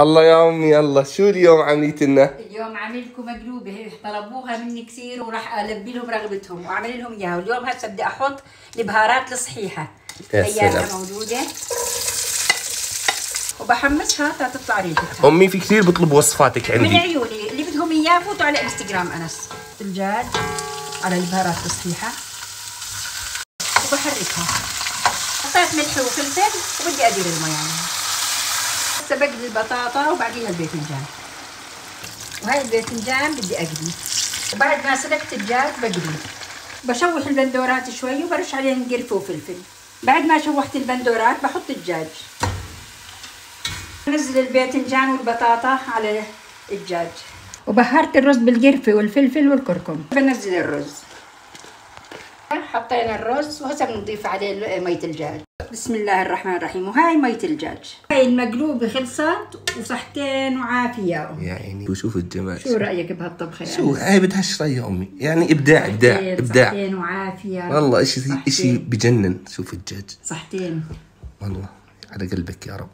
الله يا أمي الله. شو اليوم عمليت لنا اليوم عامل لكم مقلوبة. هي طلبوها مني كثير وراح ألبي لهم رغبتهم وأعمل لهم إياها. واليوم هسه بدي أحط البهارات الصحيحة. سلام. موجودة. وبحمسها تطلع ريحتها أمي في كثير بيطلب وصفاتك من عندي عيوني. اللي بدهم إياه فوتوا على إنستغرام أنس. الدجاج على البهارات الصحيحة. وبحركها. حطيت ملح وفلفل وبدي أدير المي عليها. هسه بقلي البطاطا وبعديها الباذنجان وهاي الباذنجان بدي اقلي وبعد ما سلقت الدجاج بقلي بشوح البندورات شوي وبرش عليهم قرفة وفلفل. بعد ما شوحت البندورات بحط الدجاج نزل الباذنجان والبطاطا على الدجاج وبهرت الرز بالقرفة والفلفل والكركم. بنزل الرز. حطينا الرز وهسه بنضيف عليه مية الدجاج بسم الله الرحمن الرحيم. وهاي مية الدجاج هاي المقلوبة خلصت وصحتين وعافية. يا عيني. وشوف الجمال. شو رأيك بهالطبخة يعني؟ شو؟ هاي بدها شوي يا أمي. يعني إبداع صحتين- إبداع صحتين وعافية. والله صحتين. إشي بجنن. شوف الدجاج صحتين. والله على قلبك يا رب.